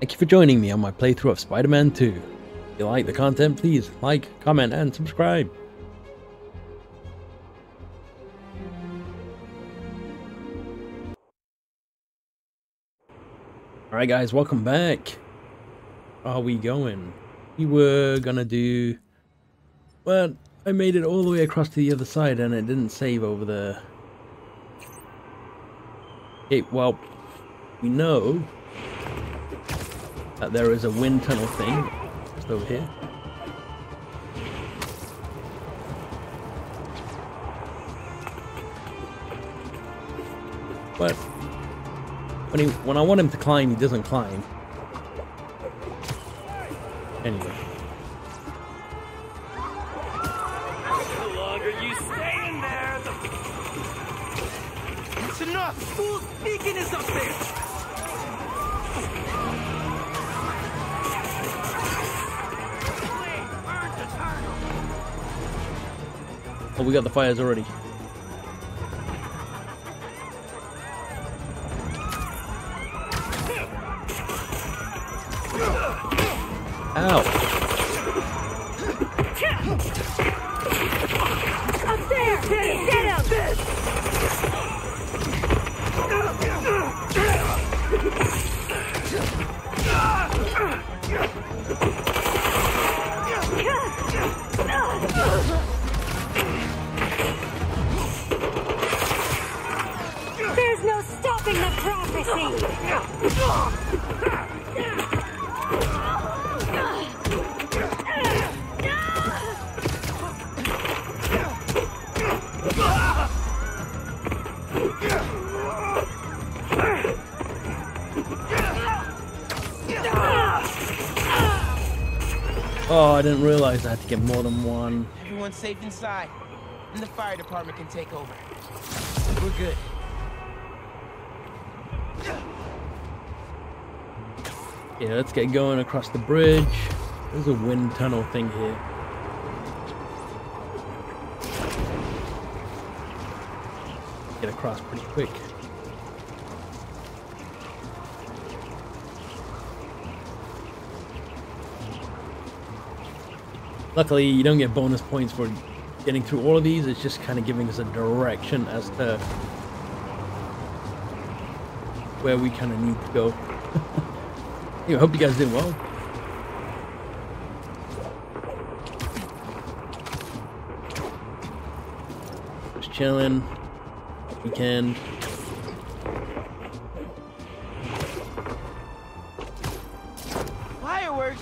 Thank you for joining me on my playthrough of Spider-Man 2. If you like the content, please like, comment, and subscribe. Alright guys, welcome back. Where are we going? We were gonna do... Well, I made it all the way across to the other side and it didn't save over there. Okay, well, we know that there is a wind tunnel thing over here. But when he when I want him to climb, he doesn't climb. Anyway. Oh, we got the fires already. Ow! Oh, I didn't realize I had to get more than one. Everyone's safe inside, and the fire department can take over. We're good. Yeah, let's get going across the bridge. There's a wind tunnel thing here. Get across pretty quick. Luckily, you don't get bonus points for getting through all of these. It's just kind of giving us a direction as to where we kind of need to go. I hope you guys did well. Just chilling. Weekend. Fireworks?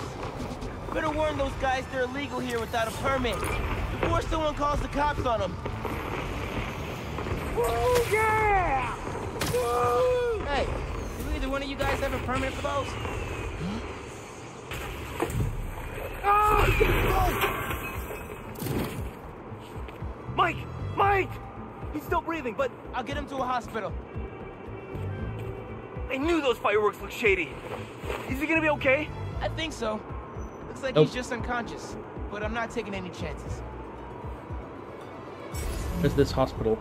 Better warn those guys they're illegal here without a permit. Before someone calls the cops on them. Oh, yeah! Hey, do either one of you guys have a permit for those? Mike! Mike! He's still breathing, but I'll get him to a hospital. I knew those fireworks looked shady. Is he gonna be okay? I think so. Looks like Nope. he's just unconscious, but I'm not taking any chances. Where's this hospital?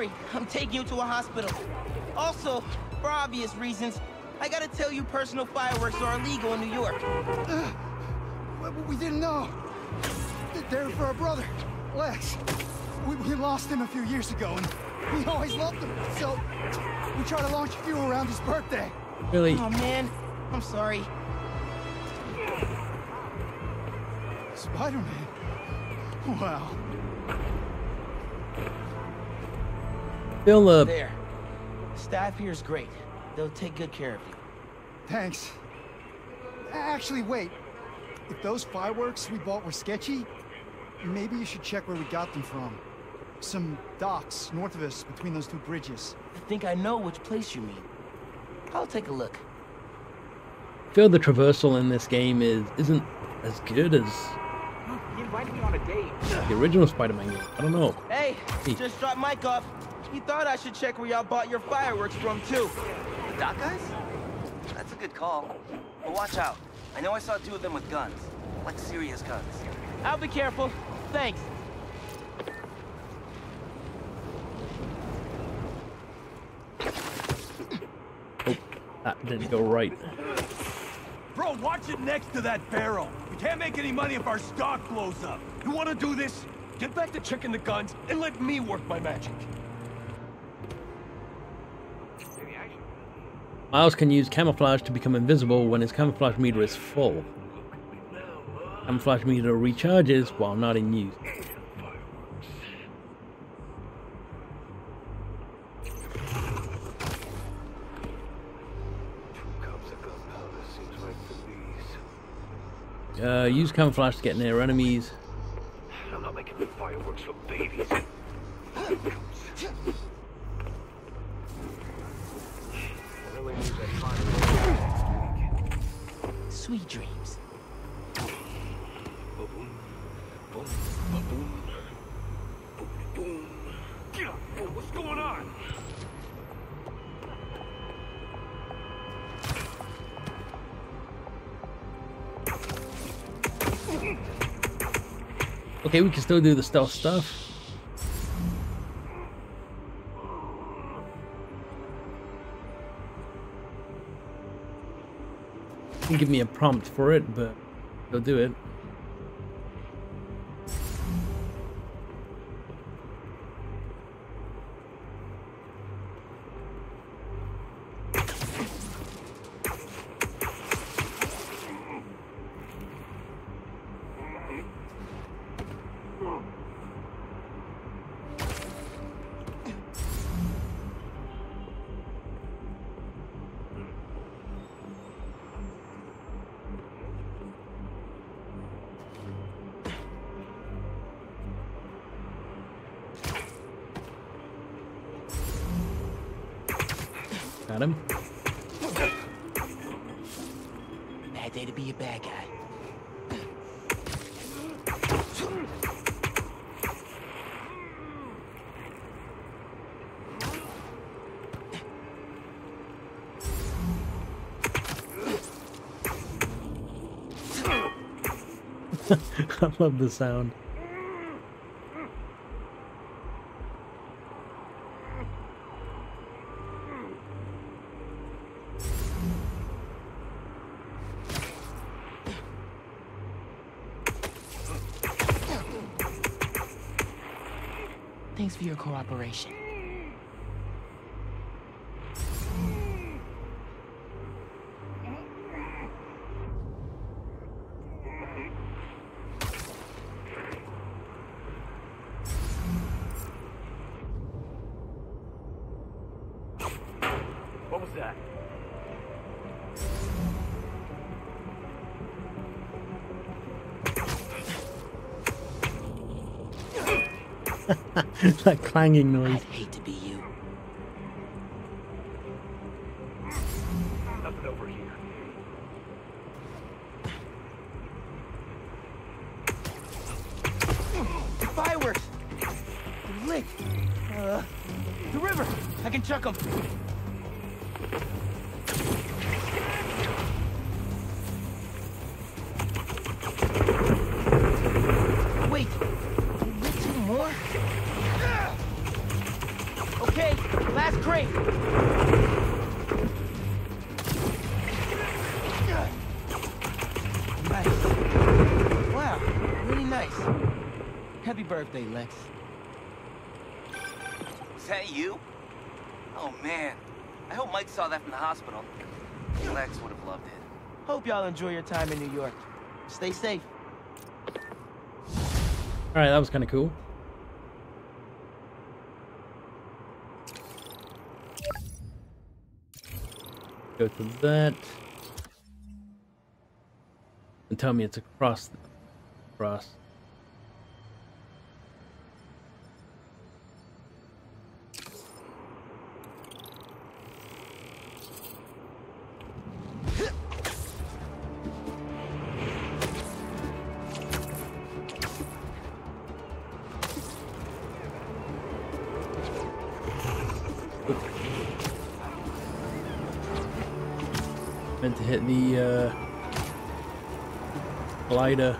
Don't I'm taking you to a hospital. Also, for obvious reasons, I gotta tell you personal fireworks are illegal in New York. We, we didn't know. They're for our brother, Lex. We, we lost him a few years ago, and we always loved him. So we tried to launch a few around his birthday. Really? Oh man, I'm sorry. Spider-Man? Wow. Bill, uh, There. Staff here is great. They'll take good care of you. Thanks. Actually, wait. If those fireworks we bought were sketchy, maybe you should check where we got them from. Some docks north of us between those two bridges. I think I know which place you mean. I'll take a look. I feel the traversal in this game is isn't as good as He invited me on a date. the original Spider-Man game. I don't know. Hey, Hey. just drop Mike off. You thought I should check where y'all bought your fireworks from, too. The dock guys? That's a good call. But watch out. I know I saw two of them with guns. Like serious guns. I'll be careful. Thanks. Oh, that didn't go right. Bro, watch it next to that barrel. We can't make any money if our stock blows up. You want to do this? Get back to checking the guns and let me work my magic. Miles can use camouflage to become invisible when his camouflage meter is full. Camouflage meter recharges while not in use. Uh, use camouflage to get near enemies. I'm not making fireworks for babies. Sweet dreams. Okay, we can still do the stealth stuff. Give me a prompt for it, but they'll do it. A bad guy. I love the sound. Your cooperation. that clanging noise. I'd hate to be you. Birthday, Lex. Is that you? Oh man. I hope Mike saw that from the hospital. Lex would have loved it. Hope y'all enjoy your time in New York. Stay safe. Alright, that was kind of cool. Go to that. And tell me it's across. Across. Meant to hit the uh, glider.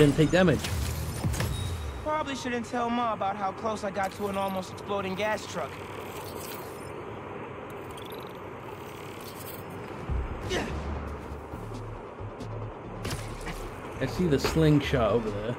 Didn't take damage. Probably shouldn't tell Ma about how close I got to an almost exploding gas truck. I see the slingshot over there.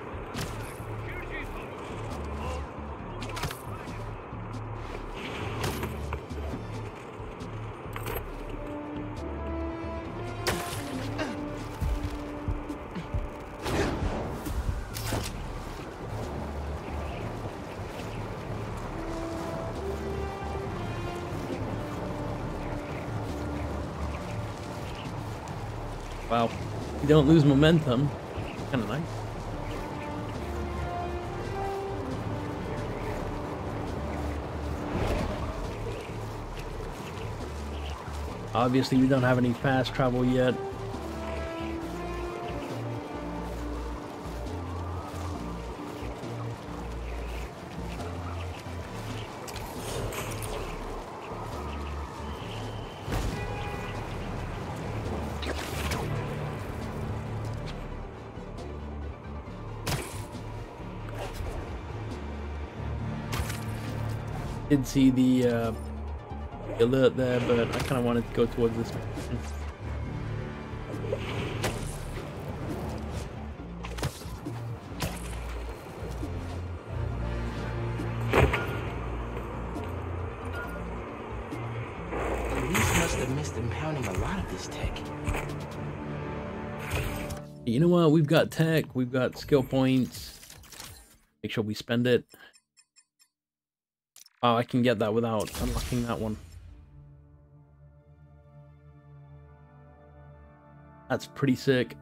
Don't lose momentum. Kinda nice. Obviously, we don't have any fast travel yet. Did see the uh, alert there, but I kind of wanted to go towards this. Police must have missed impounding a lot of this tech. You know what? We've got tech, we've got skill points. Make sure we spend it. Oh, I can get that without unlocking that one. That's pretty sick.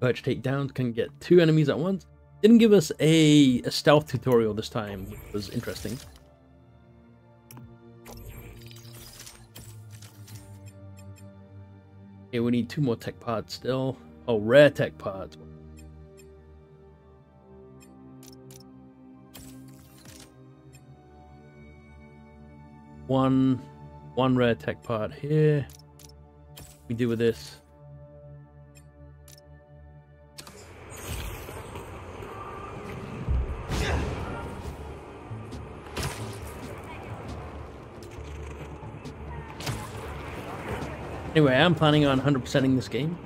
Perch takedowns can get two enemies at once. Didn't give us a, a stealth tutorial this time, which was interesting. Okay, we need two more tech pods still. Oh, rare tech pods. One, one rare tech pod here. We do with this. Anyway, I'm planning on 100%ing this game.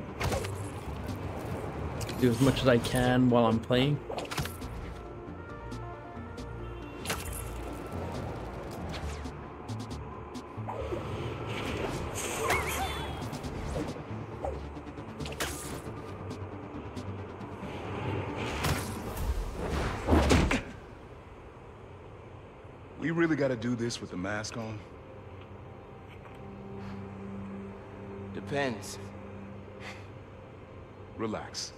Do as much as I can while I'm playing. This with the mask on? Depends. Relax.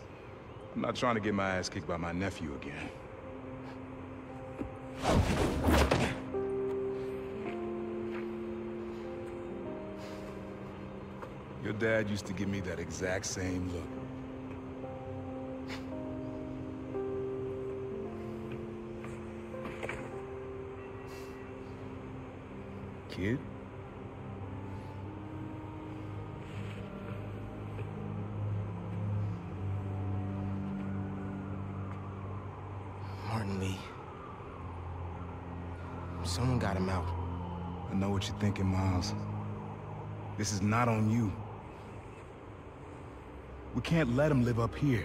I'm not trying to get my ass kicked by my nephew again. Your dad used to give me that exact same look. Kid? Martin Lee. Someone got him out. I know what you're thinking, Miles. This is not on you. We can't let him live up here.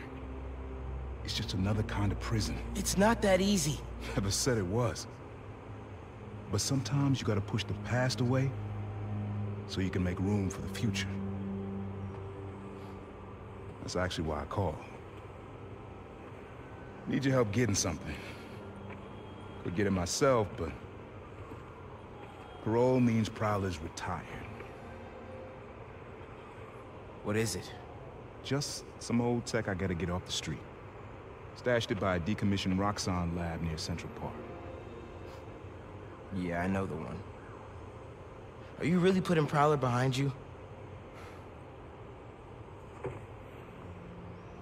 It's just another kind of prison. It's not that easy. Never said it was. But sometimes you gotta push the past away so you can make room for the future. That's actually why I called. Need your help getting something. Could get it myself, but... Parole means Prowler's retired. What is it? Just some old tech I gotta get off the street. Stashed it by a decommissioned Roxxon lab near Central Park. Yeah, I know the one. Are you really putting Prowler behind you?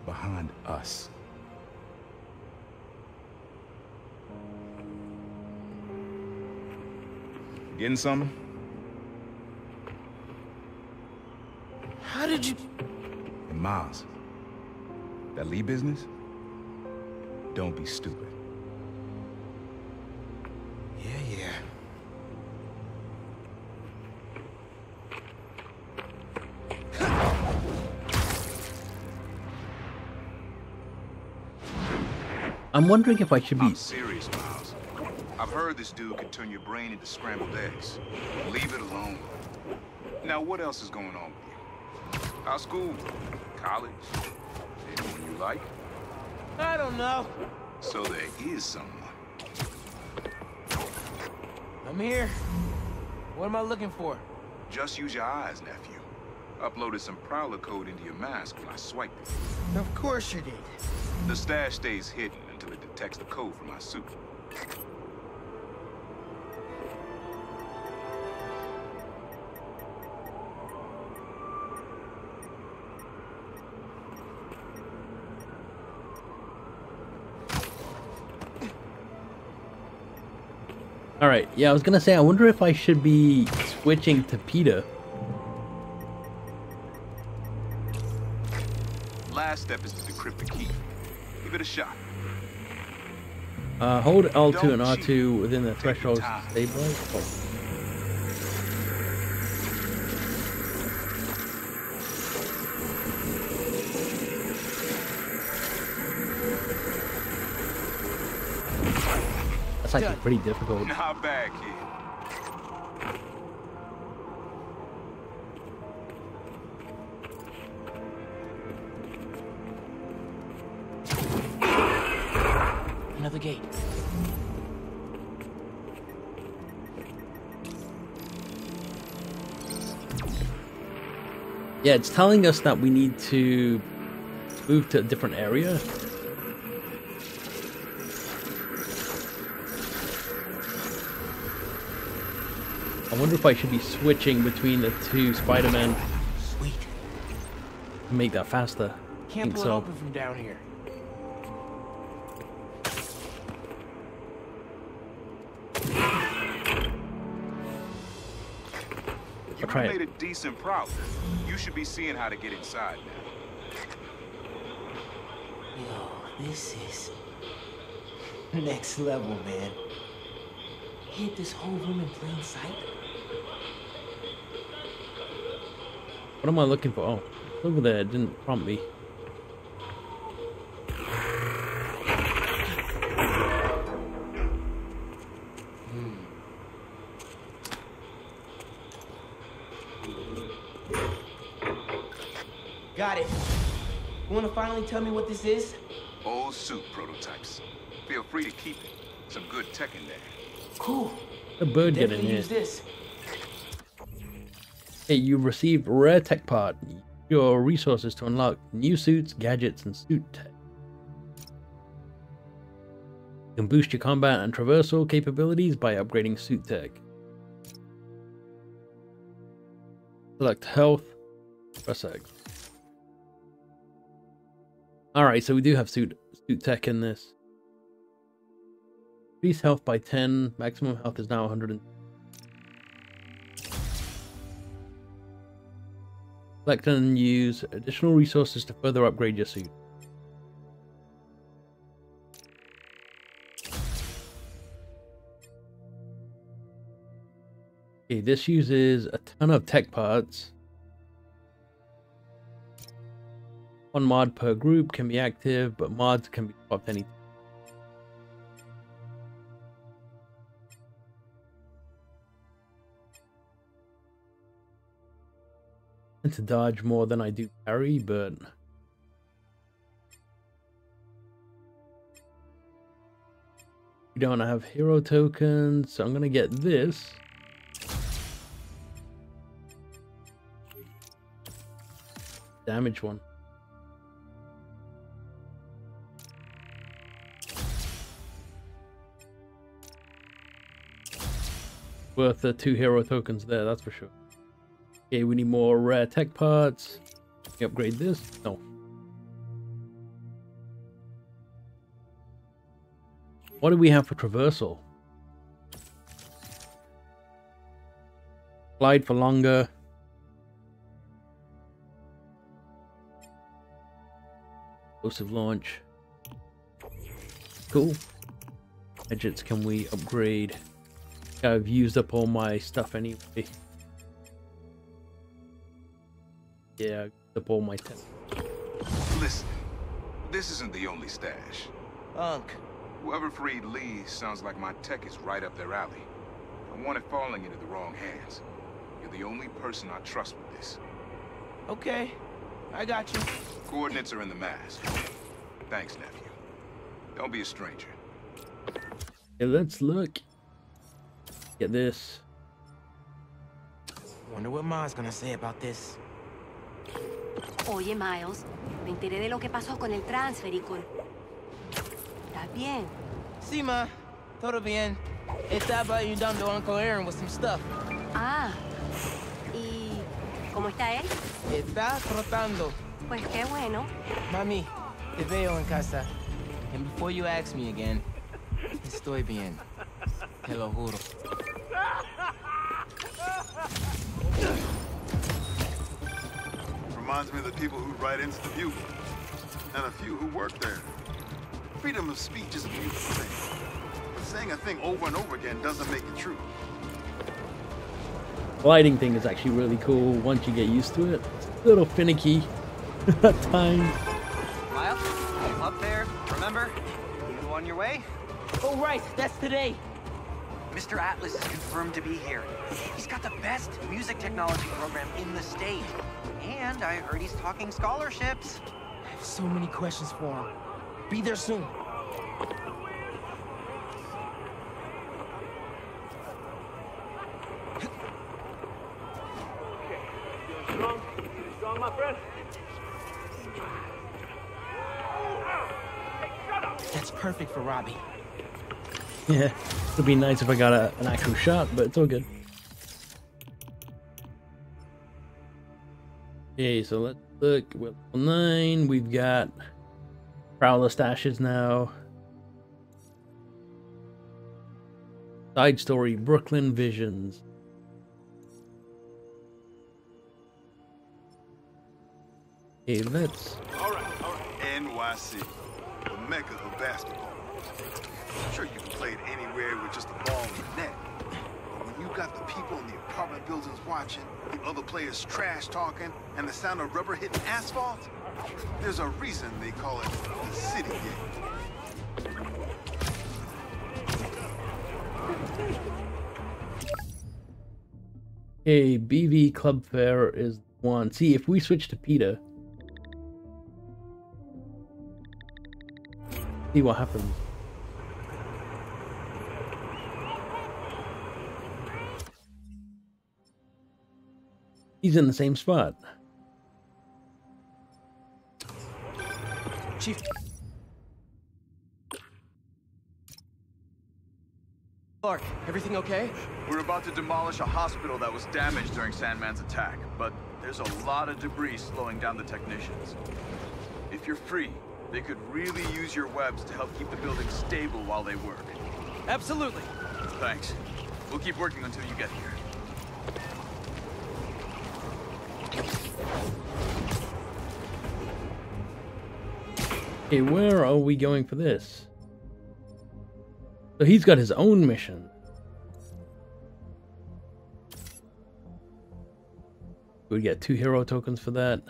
Behind us. Getting something? How did you... And Miles, that Lee business? Don't be stupid. I'm wondering if I should be. I'm serious, Miles. I've heard this dude can turn your brain into scrambled eggs. Leave it alone. Now, what else is going on with you? Our school? College? Anyone you like? I don't know. So there is someone. I'm here. What am I looking for? Just use your eyes, nephew. Uploaded some Prowler code into your mask when I swiped it. Of course you did. The stash stays hidden until it detects the code from my suit. All right. Yeah, I was gonna say. I wonder if I should be switching to Peter. Last step is to decrypt the key. Give it a shot. Uh, hold L2 and Don't R2 cheat. within the threshold time. to stabilize. Oh. That's actually pretty difficult. Not bad, kid. Yeah, it's telling us that we need to move to a different area. I wonder if I should be switching between the two Spider-Man Sweet. make that faster. Can't think pull so. it open from down here. You try it. made a decent Prowler. You should be seeing how to get inside now. Yo, this is next level, man. Hit this whole room in plain sight. What am I looking for? Oh, it's over there. It didn't prompt me. Tell me what this is? Old suit prototypes. Feel free to keep it. Some good tech in there. Cool. A bird get in Definitely here. use this. Hey, you've received rare tech part. Your resources to unlock new suits, gadgets, and suit tech. You can boost your combat and traversal capabilities by upgrading suit tech. Select health press a sec. Alright, so we do have suit suit tech in this. Increase health by 10. Maximum health is now 100. and- Select and use additional resources to further upgrade your suit. Okay, this uses a ton of tech parts. One mod per group can be active, but mods can be swapped any. And to dodge more than I do parry, but We don't have hero tokens, so I'm going to get this. Damage one. Worth the two hero tokens there, that's for sure. Okay, we need more rare tech parts. Upgrade this? No. What do we have for traversal? Glide for longer. Explosive launch. Cool. Gadgets can we upgrade? I've used up all my stuff anyway. Yeah, up all my tech. Listen, this isn't the only stash. Unc, Whoever freed Lee sounds like my tech is right up their alley. I want it falling into the wrong hands. You're the only person I trust with this. okay. I got you. Coordinates are in the mask. Thanks, nephew. Don't be a stranger. Okay, let's look. Get this. Wonder what Ma's gonna say about this. Oye, Miles, me enteré de lo que pasó con el transfer y con... ¿Estás bien? Sí, ma. Todo bien. Estaba ayudando a Uncle Aaron with some stuff. Ah, ¿y cómo está él? Está tratando. Pues qué bueno. Mami, te veo en casa. And before you ask me again, estoy bien. Te lo juro. Reminds me of the people who write into the Bugle, and a few who work there. Freedom of speech is a beautiful thing, but saying a thing over and over again doesn't make it true. Lighting thing is actually really cool once you get used to it. It's a little finicky at times. Miles, I'm up there, remember? You go on your way? Oh, right. That's today. Mr. Atlas is confirmed to be here. He's got the best music technology program in the state. And I heard he's talking scholarships. I have so many questions for him. Be there soon. Okay. Strong, my friend? That's perfect for Robbie. Yeah, it'd be nice if I got a, an actual shot, but it's all good. Okay, so let's look. We're level 9. We've got Prowler stashes now. Side story Brooklyn Visions. Okay, let's. NYC, the mecca of basketball. Sure, you can play it anywhere with just a ball and a net. But when you got the people in the apartment buildings watching, the other players trash talking, and the sound of rubber hitting asphalt, there's a reason they call it the city game. Okay, BV Club Fair is one. See, if we switch to Peter, see what happens. He's in the same spot. Chief. Clark, everything okay? We're about to demolish a hospital that was damaged during Sandman's attack, but there's a lot of debris slowing down the technicians. If you're free, they could really use your webs to help keep the building stable while they work. Absolutely. Thanks. We'll keep working until you get here. Okay, where are we going for this? So he's got his own mission. We get two hero tokens for that.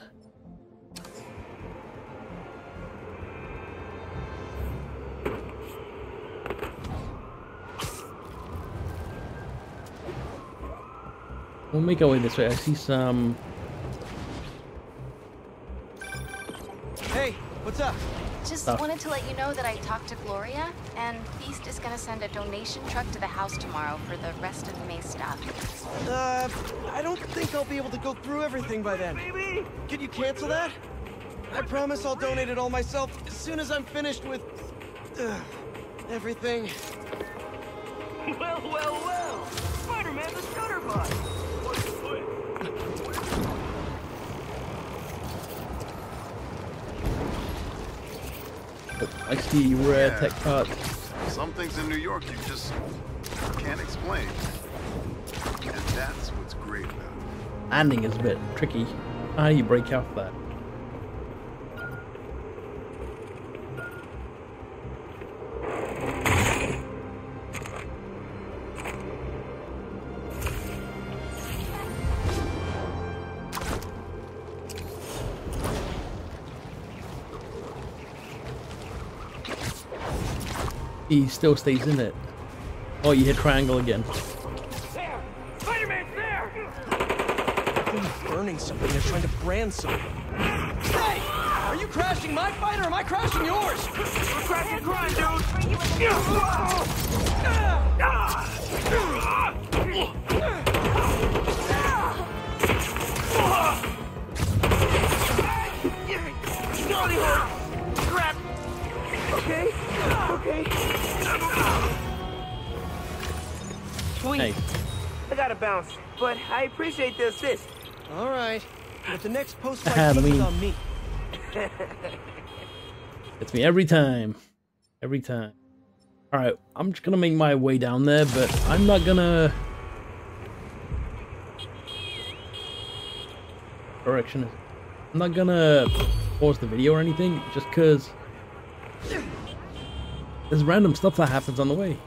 We'll make our way this way. I see some. Just stuff. wanted to let you know that I talked to Gloria, and Feast is gonna send a donation truck to the house tomorrow for the rest of May's stuff. Uh, I don't think I'll be able to go through everything by then. Maybe. Can you cancel that? I promise I'll donate it all myself as soon as I'm finished with... Uh, everything. Well, well, well! Spider-Man's a scutterbot! I see you were Yeah. tech part. Some things in New York you just can't explain. And that's what's great about it. Landing is a bit tricky. How do you break off that? He still stays in it. Oh, you hit triangle again. There! Spider-Man's there! burning something. They're trying to brand something. Hey! Are you crashing my fight or am I crashing yours? We're crashing crime, dude! Bounce, but I appreciate the assist. All right. But the next post I fight mean- is on me. It's me every time. Every time. Alright, I'm just gonna make my way down there, but I'm not gonna... Direction. I'm not gonna pause the video or anything, just because... There's random stuff that happens on the way.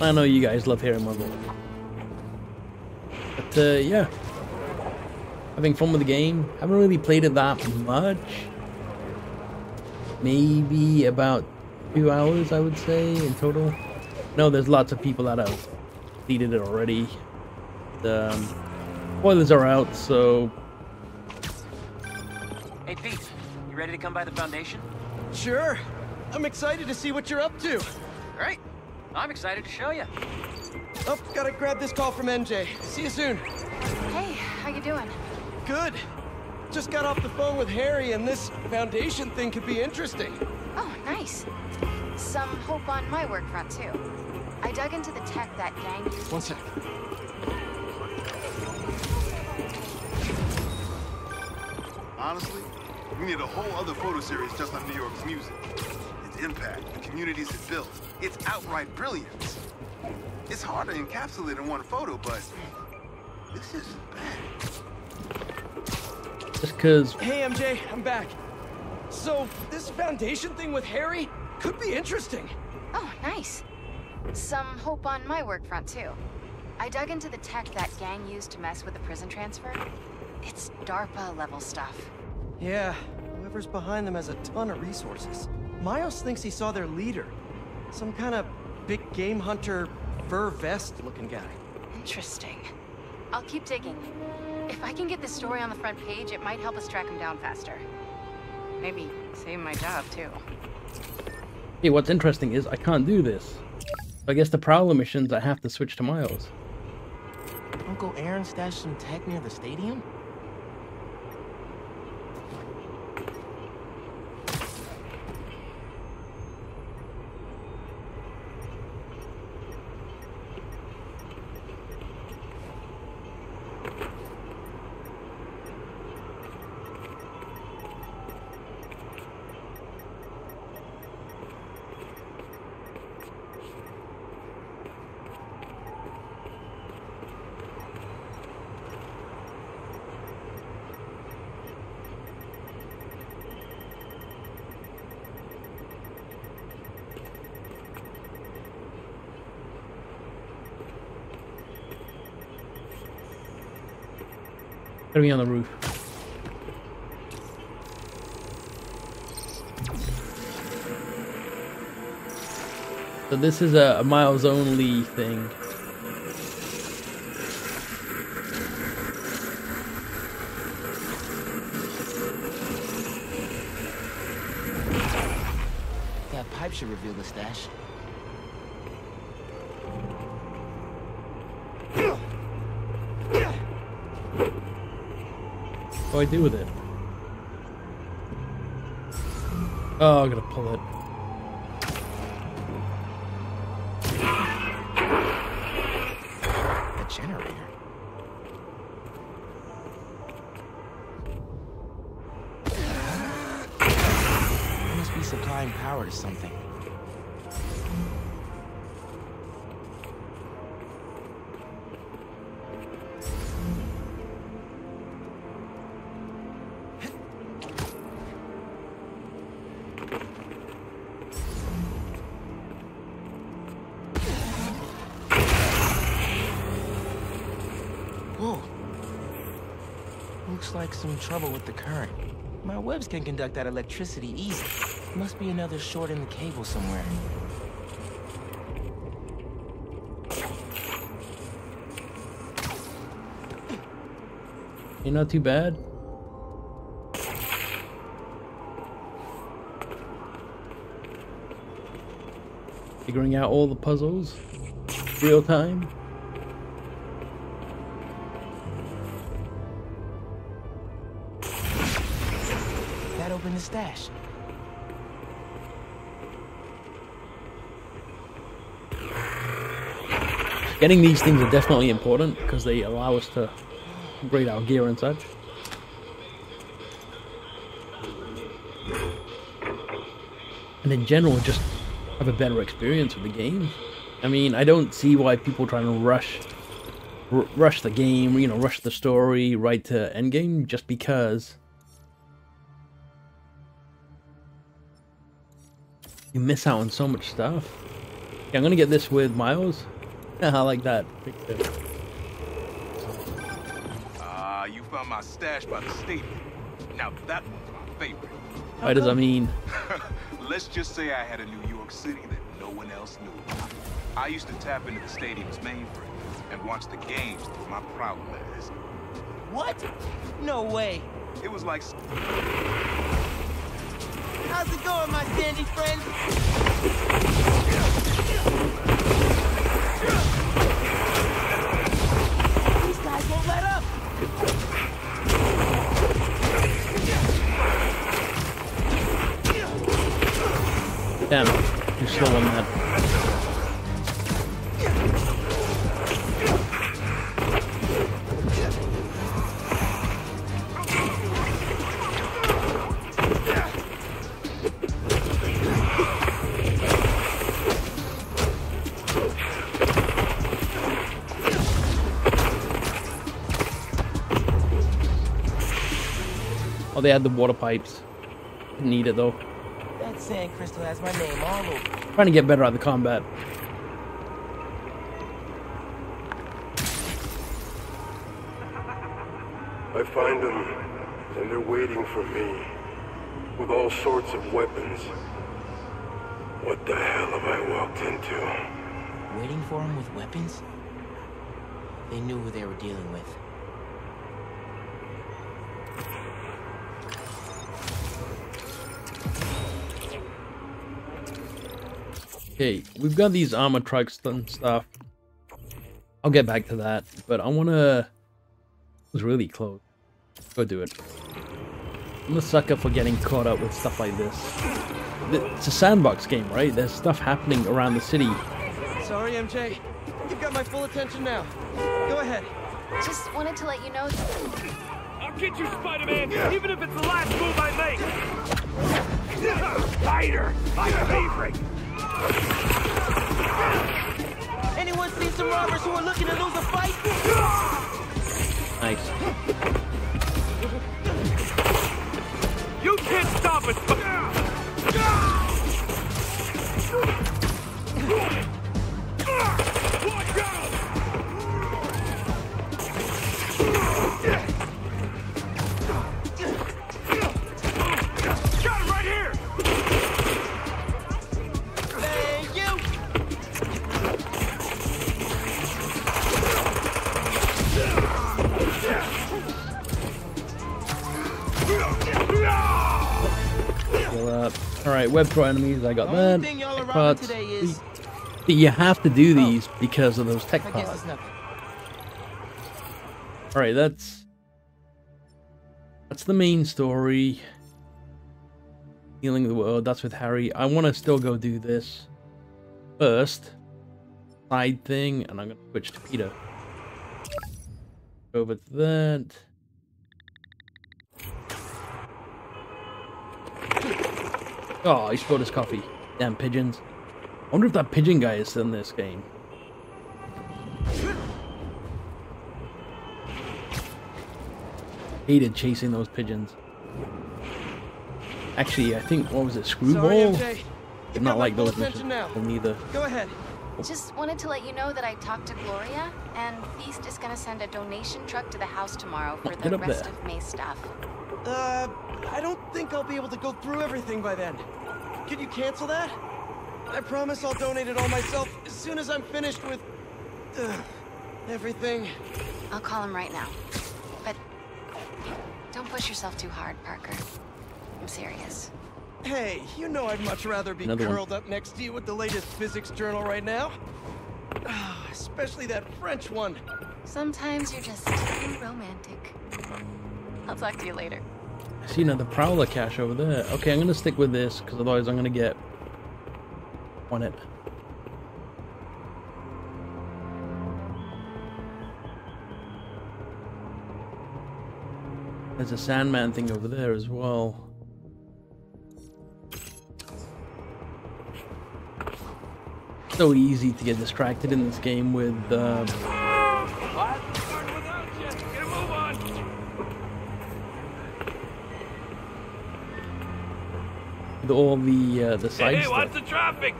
I know you guys love hearing my voice. But, uh, yeah. Having fun with the game. Haven't really played it that much. Maybe about two hours, I would say, in total. No, there's lots of people that have completed it already. The um, spoilers are out, so Hey, Pete, you ready to come by the Foundation? Sure. I'm excited to see what you're up to. Great. I'm excited to show you. Oh, gotta grab this call from MJ. See you soon. Hey, how you doing? Good. Just got off the phone with Harry, and this foundation thing could be interesting. Oh, nice. Some hope on my work front, too. I dug into the tech that gang used. One sec. Honestly, we need a whole other photo series just on New York's music. Its impact, the communities it built, its outright brilliance. It's hard to encapsulate in one photo, but this isn't bad. just because Hey, MJ, I'm back. So, this foundation thing with Harry could be interesting. Oh, nice. Some hope on my work front, too. I dug into the tech that gang used to mess with the prison transfer. It's DARPA level stuff. Yeah, whoever's behind them has a ton of resources. Miles thinks he saw their leader. Some kind of big game hunter, fur vest looking guy. Interesting. I'll keep digging. If I can get this story on the front page, it might help us track him down faster. Maybe save my job, too. hey, what's interesting is I can't do this. I guess the Prowler missions I have to switch to Miles. Uncle Aaron stashed some tech near the stadium? Gotta be on the roof. So this is a, a Miles only thing. should reveal the stash. What do with it? Oh, I'm gonna pull it. A generator. It must be supplying power to something. Like some trouble with the current. My webs can conduct that electricity easy. Must be another short in the cable somewhere. You're not too bad. Figuring out all the puzzles. Real time. Stash. Getting these things are definitely important because they allow us to upgrade our gear and such. And in general, just have a better experience with the game. I mean, I don't see why people trying to rush rush the game, you know, rush the story right to endgame just because you miss out on so much stuff. Yeah, I'm gonna get this with Miles. I like that picture. Ah, you found my stash by the stadium. Now that one's my favorite. What does that mean? Let's just say I had a New York City that no one else knew about. I used to tap into the stadium's mainframe and watch the games through my prowler mask. What? No way. It was like How's it going, my dandy friend? These guys won't let up. Damn, you're slow on that. They had the water pipes. Didn't need it though. That sand crystal has my name all over. it. Trying to get better at the combat. I find them, and they're waiting for me, with all sorts of weapons. What the hell have I walked into? Waiting for them with weapons? They knew who they were dealing with. Okay, we've got these armor trucks and stuff. I'll get back to that, but I wanna... was really close. Go do it. I'm a sucker for getting caught up with stuff like this. It's a sandbox game, right? There's stuff happening around the city. Sorry, MJ. You've got my full attention now. Go ahead. Just wanted to let you know. I'll get you, Spider-Man, even if it's the last move I make. Spider, my favorite. Anyone see some robbers who are looking to lose a fight? Nice. You can't stop us. Sp- up. Alright, web throw enemies, I got that. Tech pods. today is You have to do these because of those tech pods. Alright, that's that's the main story. Healing the world, that's with Harry. I want to still go do this first. Side thing, and I'm going to switch to Peter. Over to that. Oh, he spilled his coffee. Damn pigeons. I wonder if that pigeon guy is still in this game. Hated chasing those pigeons. Actually, I think, what was it, Screwball? MJ. Did not like those full missions. now. Neither. Go ahead. Just wanted to let you know that I talked to Gloria, and Feast is gonna send a donation truck to the house tomorrow for Get the rest there. of May's stuff. Uh, I don't think I'll be able to go through everything by then. Could you cancel that? I promise I'll donate it all myself as soon as I'm finished with... Uh, everything. I'll call him right now. But don't push yourself too hard, Parker. I'm serious. Hey, you know I'd much rather be Another one. curled up next to you with the latest physics journal right now. Ah, Especially that French one. Sometimes you're just too romantic. I'll talk to you later. See another Prowler cache over there. Okay, I'm gonna stick with this, because otherwise I'm gonna get on it. There's a Sandman thing over there as well. So easy to get distracted in this game with uh, with all the uh, the side Hey, stuff. what's the traffic?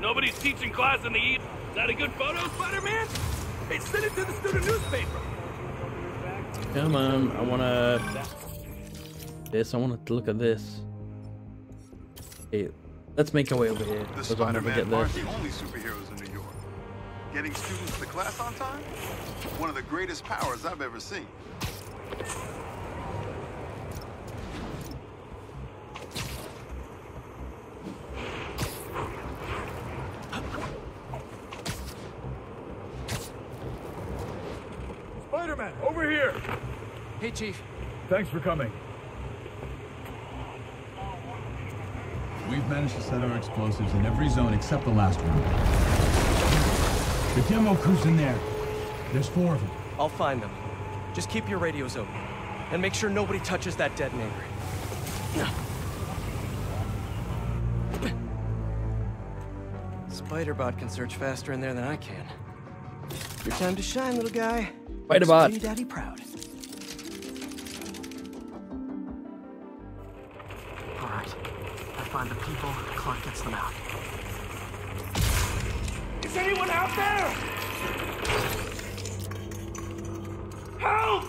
Nobody's teaching class in the east. Is that a good photo, Spider-Man? Hey, send it to the student newspaper. Come on, I wanna this. I want to look at this. Okay, let's make our way over here. The because I'll never Spider-Man get aren't the only superheroes in New York. Getting students to class on time? One of the greatest powers I've ever seen. Spider-Man, over here! Hey, Chief. Thanks for coming. We've managed to set our explosives in every zone except the last one. The demo crew's in there. There's four of them. I'll find them. Just keep your radios open. And make sure nobody touches that detonator. No. Spiderbot can search faster in there than I can. Your time to shine, little guy. Spiderbot. Make Daddy proud. Find the people, Clark gets them out. Is anyone out there? Help!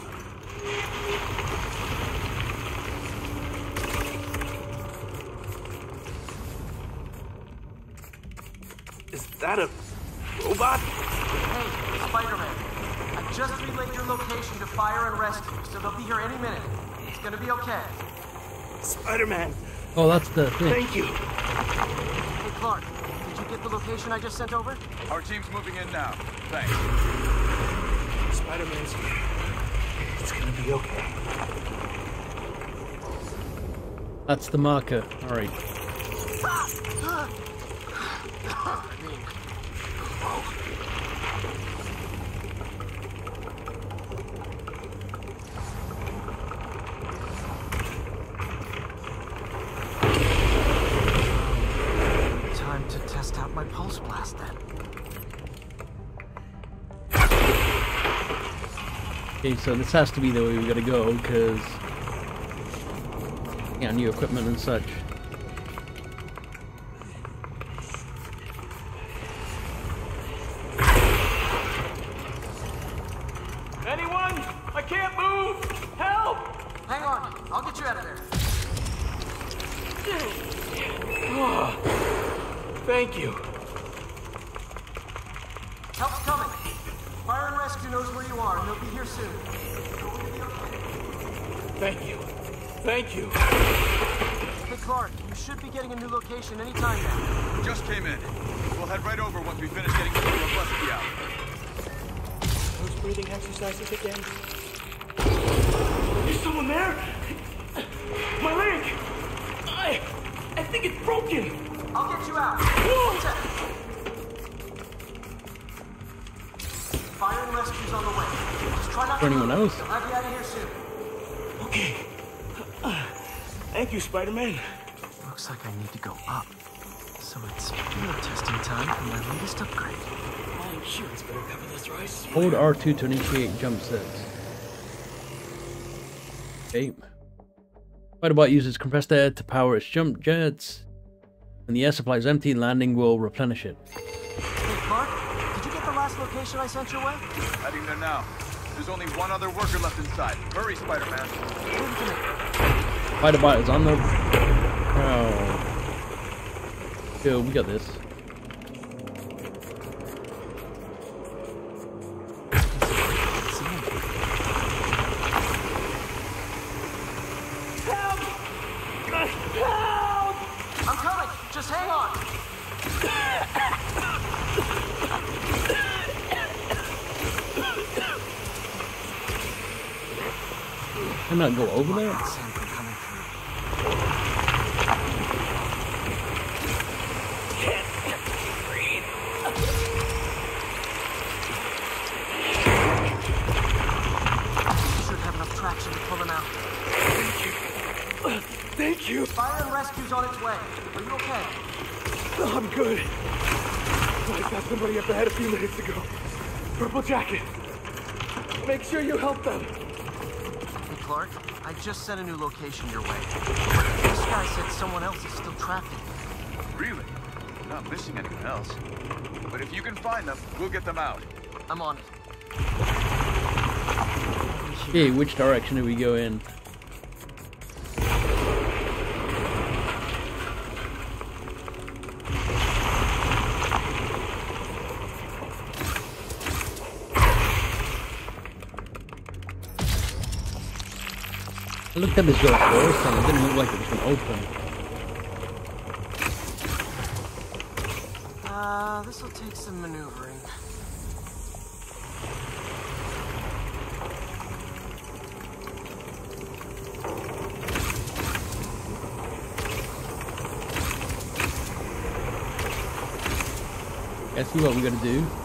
Is that a robot? Hey, Spider-Man. I just relayed your location to fire and rescue, so they'll be here any minute. It's gonna be okay. Spider-Man. Oh, that's the thing. Thank you. Hey, Clark. Did you get the location I just sent over? Our team's moving in now. Thanks. Spider-Man's here. It's gonna be okay. That's the marker. All right. Time so this has to be the way we gotta go, because yeah, new equipment and such. Thank you. Thank you. Hey, Clark, you should be getting a new location anytime now. Just came in. We'll head right over once we finish getting Mr. Robleski out. Those breathing exercises again. Is someone there? My leg! I... I think it's broken! I'll get you out. Check. Fire and rescue's on the way. Just try not For to anyone move. else? I'll have you out of here soon. Okay. Thank you, Spider-Man. Looks like I need to go up. So it's field testing time for my latest upgrade. All insurance better cover this, right? Hold R2 to initiate jump jets. Okay. Spiderbot uses compressed air to power its jump jets. When the air supply is empty, landing will replenish it. Hey, Clark, did you get the last location I sent your way? Heading there now. There's only one other worker left inside. Hurry, Spider-Man. Spiderbot is on the prowl. Yo, we got this. Not go over there? Should have enough traction to pull them out. Thank you. Fire and rescue's on its way. Are you okay? I'm good. I got somebody up ahead a few minutes ago. Purple jacket. Make sure you help them. Hey, Clark, I just sent a new location your way. This guy said someone else is still trapped in here. Really? Not missing anyone else. But if you can find them, we'll get them out. I'm on it. Okay, which direction do we go in? Looked at this door first and it didn't look like it was going to open. Uh, this'll take some maneuvering. Guess see what we gotta do.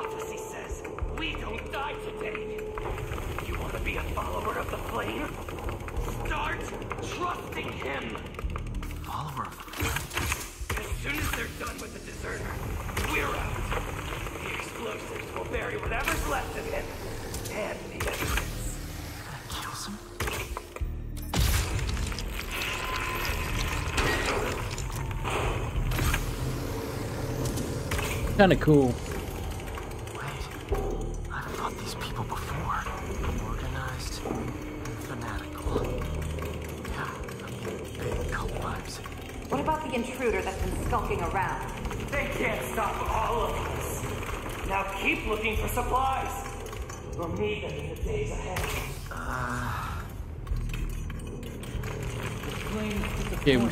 Prophecy says we don't die today. You want to be a follower of the flame? Start trusting him. Follower of As soon as they're done with the deserter, we're out. The explosives will bury whatever's left of him and the evidence. kills him? Kinda cool.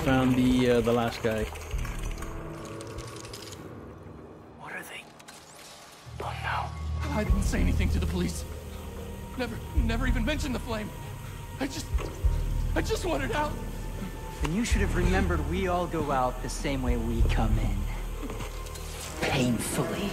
Found the uh, the last guy. What are they? Oh no. I didn't say anything to the police. Never, never even mentioned the flame. I just, I just wanted out. Then you should have remembered we all go out the same way we come in. Painfully.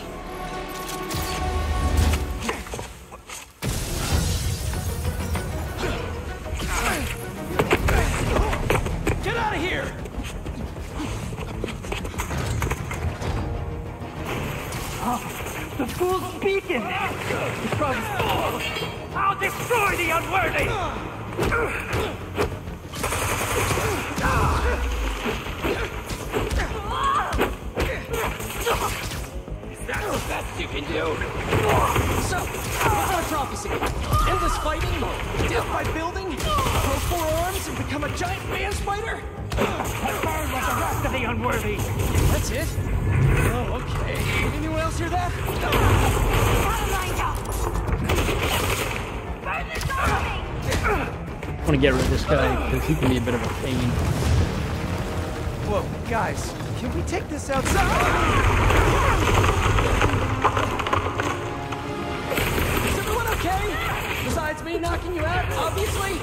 Get rid of this guy because he can be a bit of a pain. Whoa, guys, can we take this outside? Is everyone okay? Besides me knocking you out, obviously?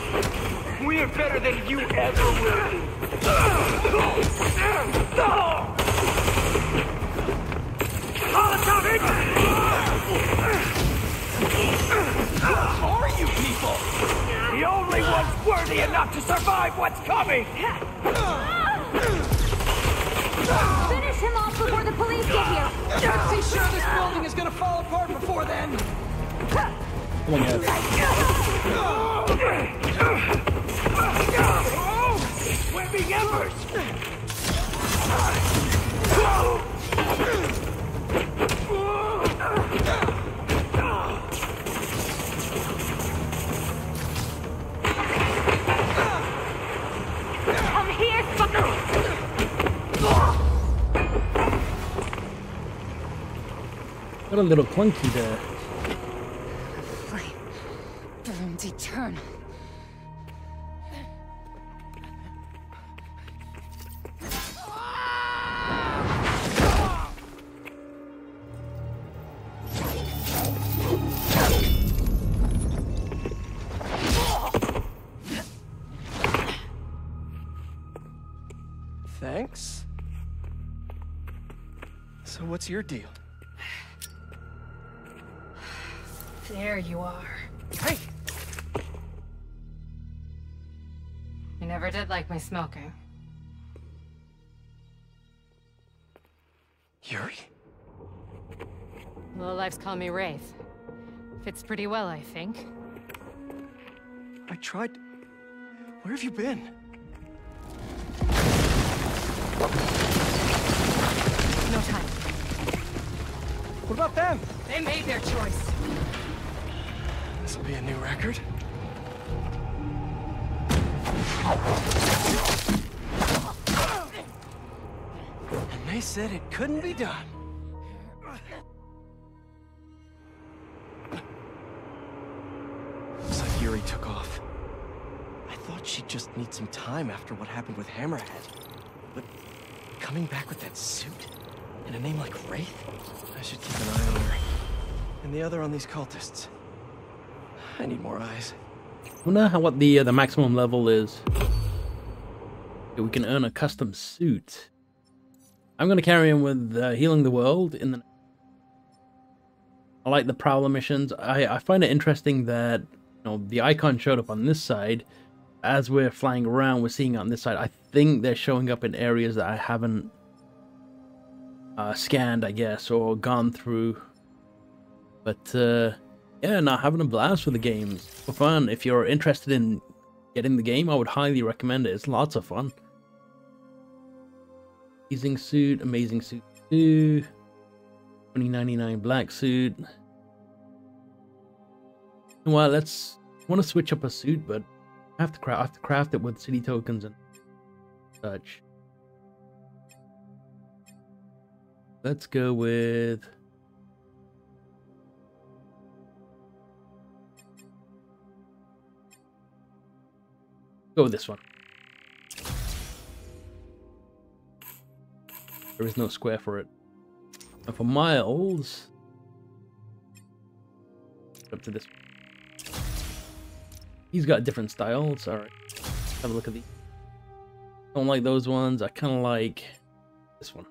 We're better than you ever will be. Who are you people? The only ones worthy enough to survive what's coming! Finish him off before the police get here! Pretty sure this building is gonna fall apart before then. Come on, guys. Swimming embers! Got a little clunky there. Flame burns eternal. Thanks. So what's your deal? There you are. Hey! You never did like my smoking. Yuri? Lowlifes call me Wraith. Fits pretty well, I think. I tried... Where have you been? No time. What about them? They made their choice. This'll be a new record. And they said it couldn't be done. Looks Yuri took off. I thought she'd just need some time after what happened with Hammerhead. But coming back with that suit and a name like Wraith? I should keep an eye on her. And the other on these cultists. I need more eyes. wonder how what the uh, the maximum level is. Okay, we can earn a custom suit. I'm gonna carry on with uh, healing the world in the. I like the Prowler missions. I I find it interesting that you know the icon showed up on this side. As we're flying around, we're seeing on this side. I think they're showing up in areas that I haven't uh, scanned, I guess, or gone through. But uh, yeah, no, having a blast with the games for fun. If you're interested in getting the game, I would highly recommend it. It's lots of fun. Amazing suit, amazing suit two, 2099 black suit. Well, let's want to switch up a suit, but I have to craft I have to craft it with city tokens and such. Let's go with Go with this one. There is no square for it. And for miles, up to this. He's got different styles. All right, have a look at these. Don't like those ones. I kind of like this one.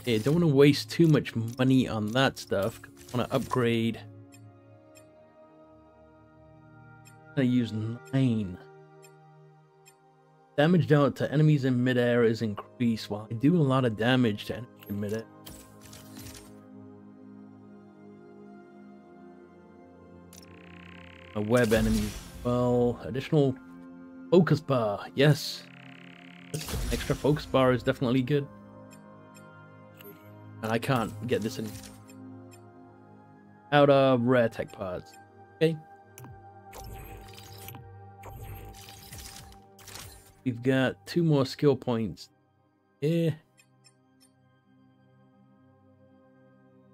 Okay, don't want to waste too much money on that stuff. Want to upgrade. I use nine. Damage dealt to enemies in midair is increased while I do a lot of damage to enemies in midair. A web enemy. Well, additional focus bar. Yes. Extra focus bar is definitely good. And I can't get this in out of rare tech parts. Okay. We've got two more skill points. Yeah.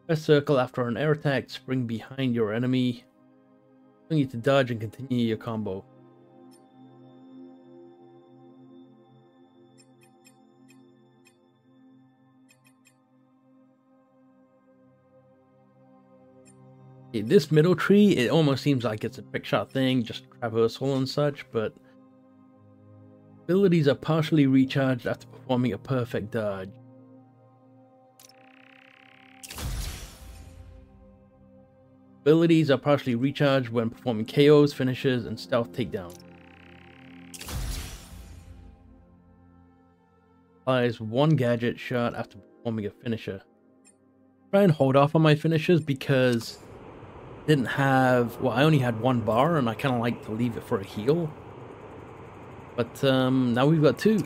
Press circle after an air attack, spring behind your enemy. You need to dodge and continue your combo. This middle tree, it almost seems like it's a trick shot thing, just traversal and such, but abilities are partially recharged after performing a perfect dodge. Abilities are partially recharged when performing KOs, finishes, and stealth takedowns. Applies one gadget shot after performing a finisher. Try and hold off on my finishes because didn't have well, I only had one bar and I kinda like to leave it for a heal. But um now we've got two.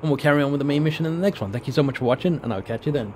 And we'll carry on with the main mission in the next one. Thank you so much for watching, and I'll catch you then.